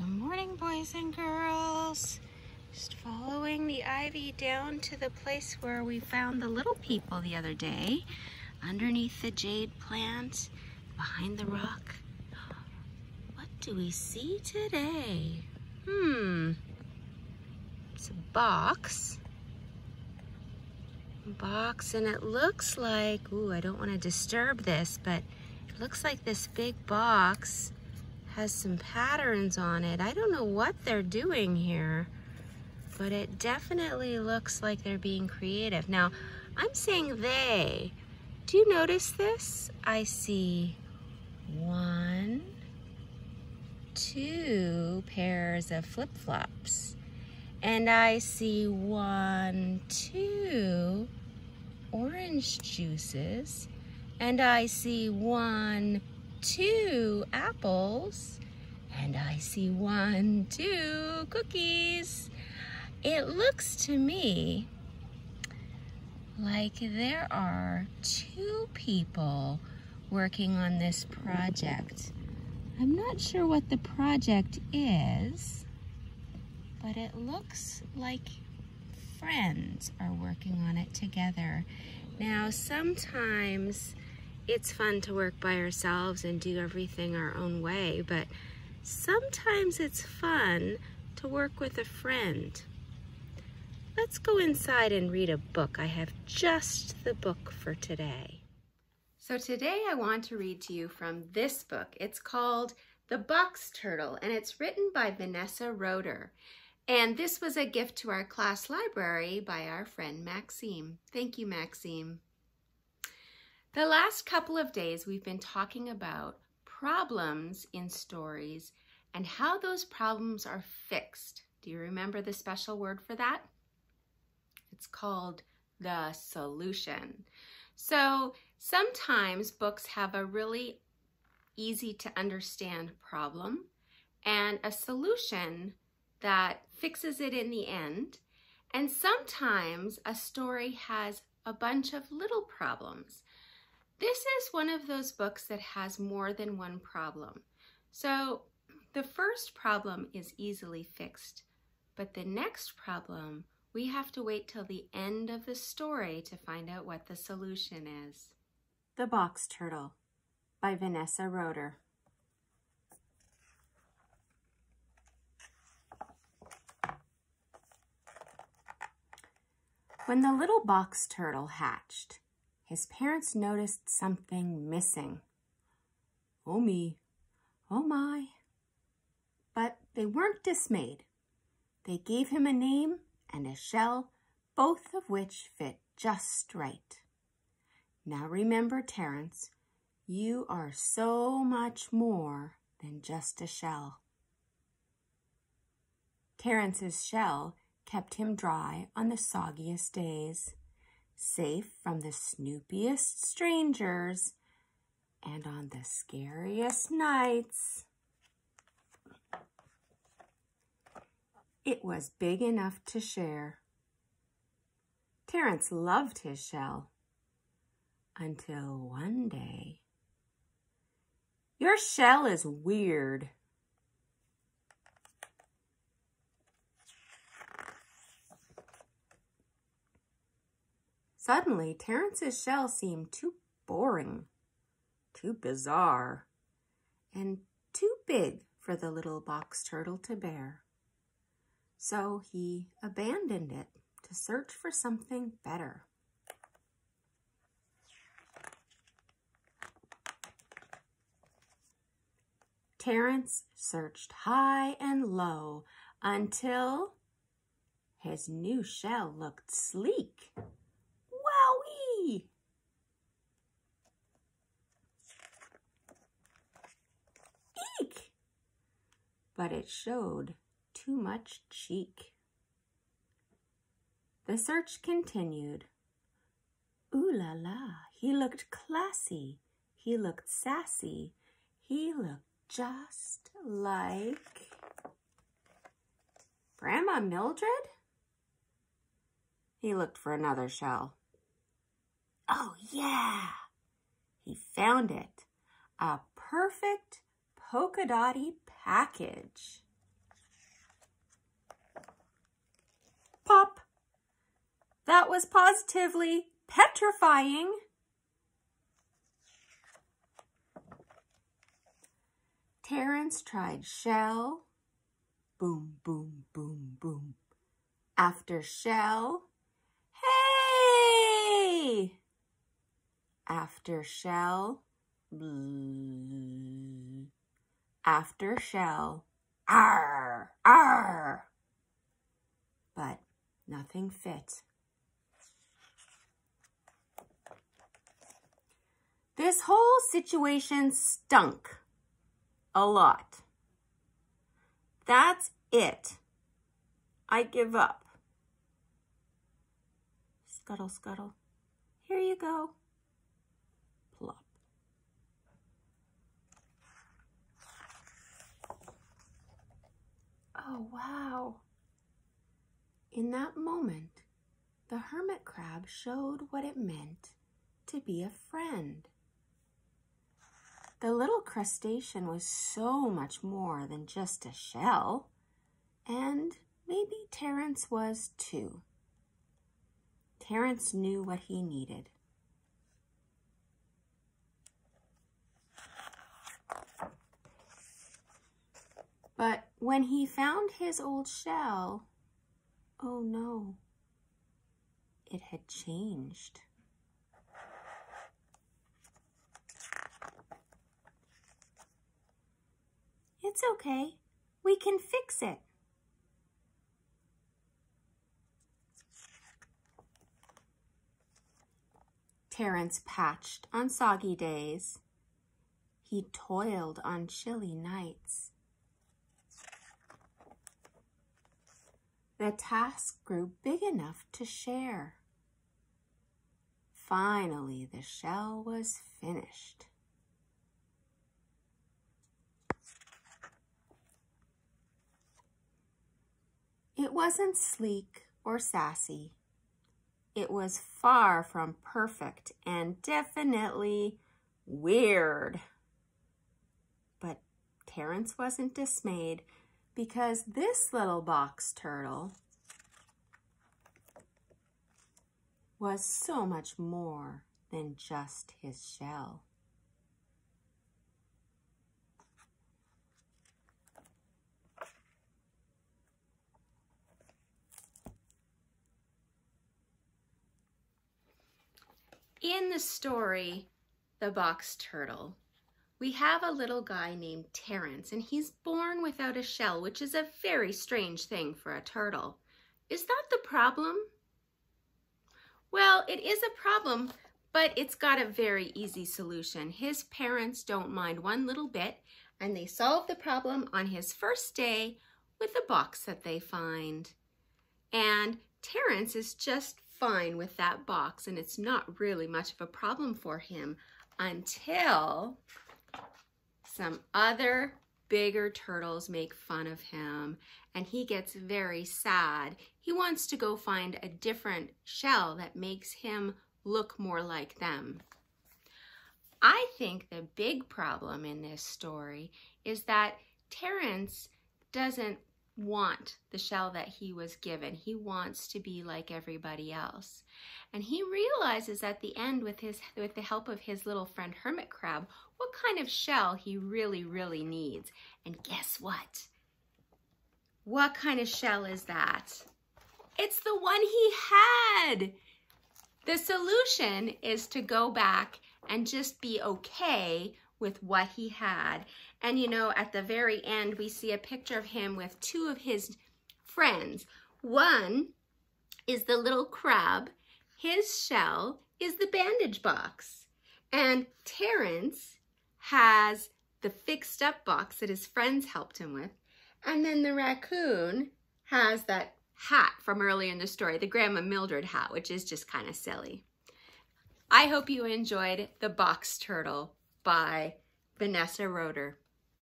Good morning, boys and girls. Just following the ivy down to the place where we found the little people the other day, underneath the jade plant, behind the rock. What do we see today? Hmm. It's a box. box, and it looks like, ooh, I don't want to disturb this, but it looks like this big box has some patterns on it. I don't know what they're doing here, but it definitely looks like they're being creative. Now, I'm saying they. Do you notice this? I see one, two pairs of flip-flops. And I see one, two orange juices. And I see one, two apples. And I see one, two cookies. It looks to me like there are two people working on this project. I'm not sure what the project is, but it looks like friends are working on it together. Now, sometimes it's fun to work by ourselves and do everything our own way, but sometimes it's fun to work with a friend. Let's go inside and read a book. I have just the book for today. So today I want to read to you from this book. It's called The Box Turtle and it's written by Vanessa Roeder. And this was a gift to our class library by our friend Maxime. Thank you, Maxime. The last couple of days, we've been talking about problems in stories and how those problems are fixed. Do you remember the special word for that? It's called the solution. So sometimes books have a really easy to understand problem and a solution that fixes it in the end. And sometimes a story has a bunch of little problems. This is one of those books that has more than one problem. So the first problem is easily fixed, but the next problem, we have to wait till the end of the story to find out what the solution is. The Box Turtle by Vanessa Roeder. When the little box turtle hatched, his parents noticed something missing. Oh me, oh my. But they weren't dismayed. They gave him a name and a shell, both of which fit just right. Now remember, Terence, you are so much more than just a shell. Terence's shell kept him dry on the soggiest days safe from the snoopiest strangers, and on the scariest nights. It was big enough to share. Terence loved his shell until one day. Your shell is weird, Suddenly, Terence's shell seemed too boring, too bizarre, and too big for the little box turtle to bear. So he abandoned it to search for something better. Terence searched high and low until his new shell looked sleek but it showed too much cheek. The search continued. Ooh la la, he looked classy, he looked sassy, he looked just like Grandma Mildred? He looked for another shell. Oh, yeah. He found it. A perfect polka dotty package. Pop. That was positively petrifying. Terence tried shell, boom, boom, boom, boom. After shell, hey! After shell. After shell, ar, ar. But nothing fit. This whole situation stunk a lot. That's it. I give up. Scuttle, scuttle. Here you go. Oh, wow. In that moment, the hermit crab showed what it meant to be a friend. The little crustacean was so much more than just a shell, and maybe Terence was too. Terence knew what he needed. But when he found his old shell, oh no, it had changed. It's okay. We can fix it. Terence patched on soggy days. He toiled on chilly nights. The task grew big enough to share. Finally, the shell was finished. It wasn't sleek or sassy. It was far from perfect and definitely weird. But Terence wasn't dismayed because this little box turtle was so much more than just his shell. In the story, The Box Turtle, we have a little guy named Terence, and he's born without a shell, which is a very strange thing for a turtle. Is that the problem? Well, it is a problem, but it's got a very easy solution. His parents don't mind one little bit, and they solve the problem on his first day with a box that they find. And Terence is just fine with that box and it's not really much of a problem for him until some other bigger turtles make fun of him and he gets very sad. He wants to go find a different shell that makes him look more like them. I think the big problem in this story is that Terence doesn't want the shell that he was given. He wants to be like everybody else. And he realizes at the end with his with the help of his little friend hermit crab what kind of shell he really really needs. And guess what? What kind of shell is that? It's the one he had. The solution is to go back and just be okay with what he had. And you know, at the very end, we see a picture of him with two of his friends. One is the little crab. His shell is the bandage box. And Terence has the fixed up box that his friends helped him with. And then the raccoon has that hat from earlier in the story, the Grandma Mildred hat, which is just kind of silly. I hope you enjoyed The Box Turtle by Vanessa Roeder.